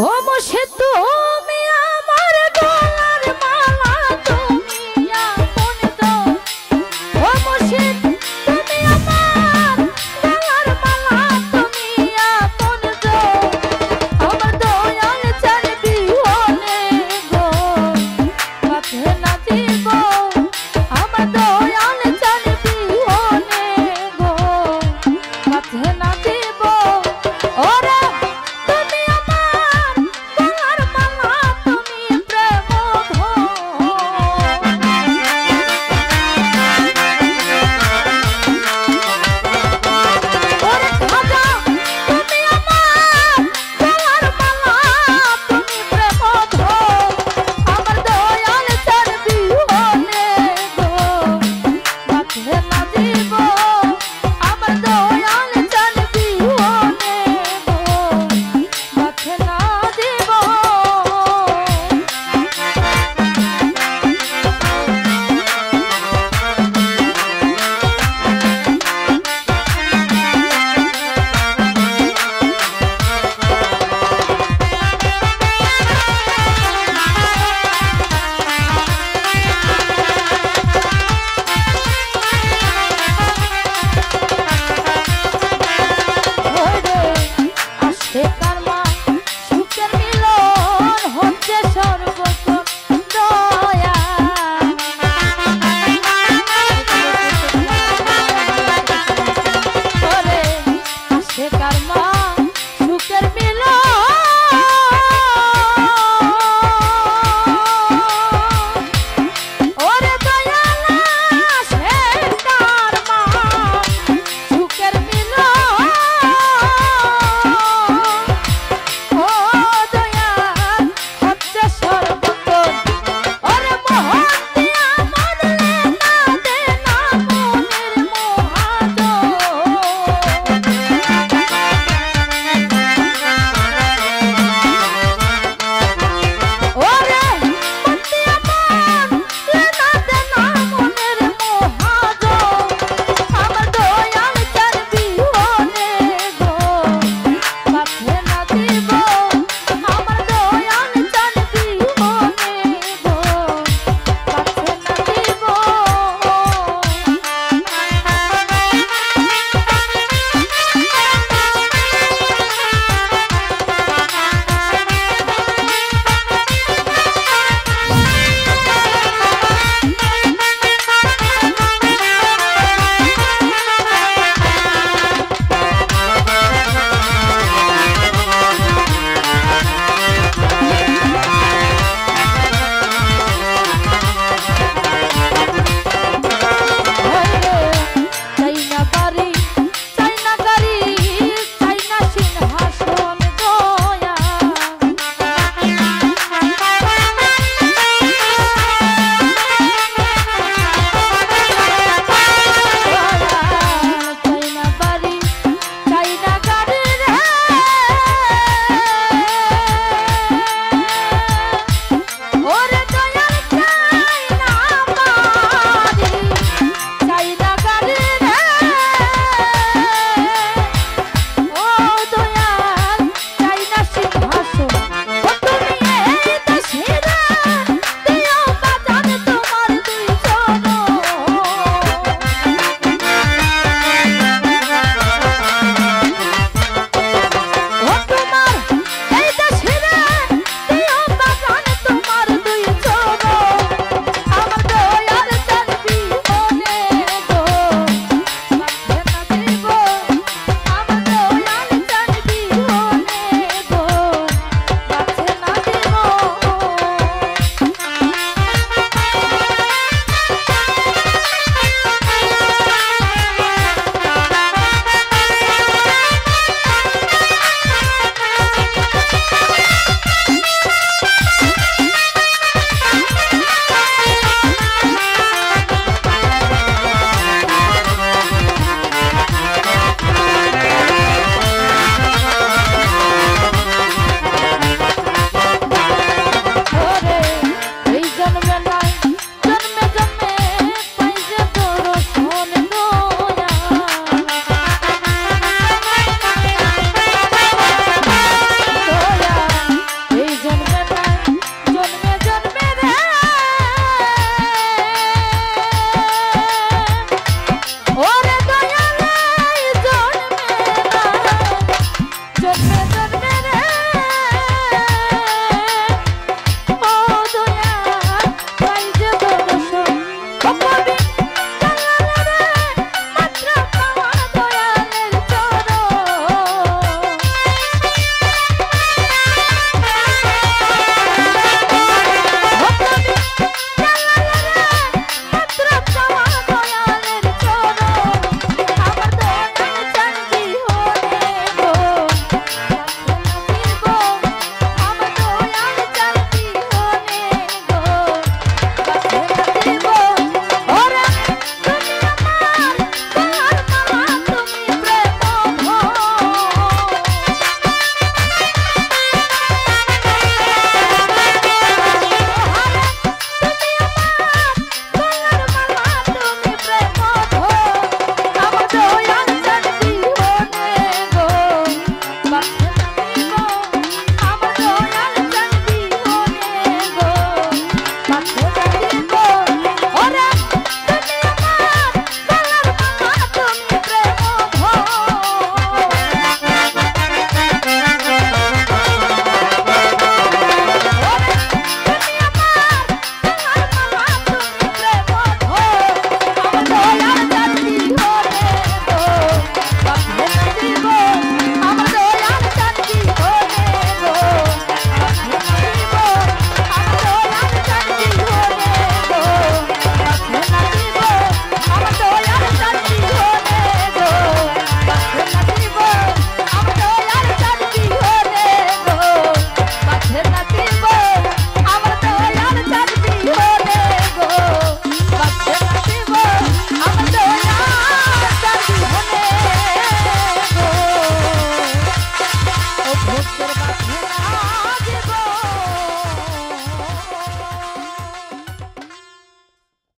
ও মোষে তো la la